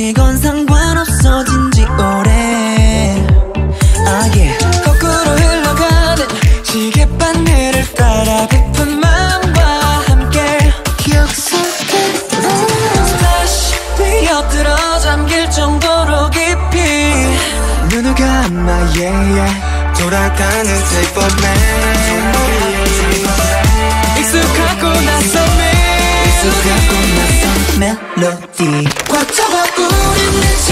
시건 상관없어 진 지 오래. 아 yeah 거꾸로 흘러가는 시계 바늘을 따라 깊은 마음과 함께. 기억 속에 다시 뛰어들어 잠길 정도로 깊이. 눈을 감아 yeah yeah 돌아가는 멜 익숙하고 낯선 멜로디. 꽉 잡아 우린 미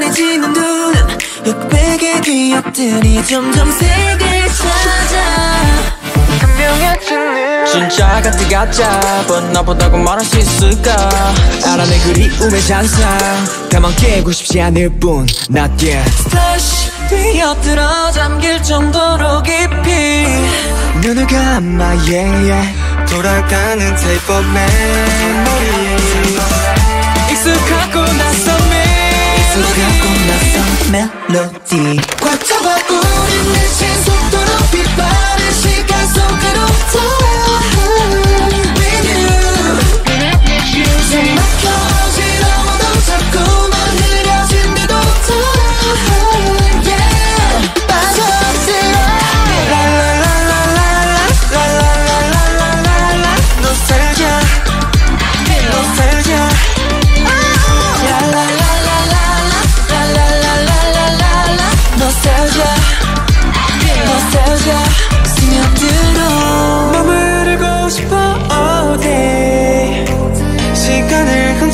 커다래지는 눈은 흑백의 기억들이 점점 색을 찾아. 진짜 같은 가짜 but 나보다고 말할 수 있을까? 알아 내 그리움의 잔상. 다만 깨고 싶지 않을 뿐 Not yet. 다시 뛰어들어 잠길 정도로 깊이. 눈을 감아 yeah yeah. 돌아가는 of memory 익숙하고 낯선 멜 익숙하고 낯선 멜로디. 꽉 잡아 우린 속도로 빛바랜 시간 속으로 fly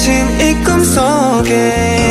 비친 이 꿈속에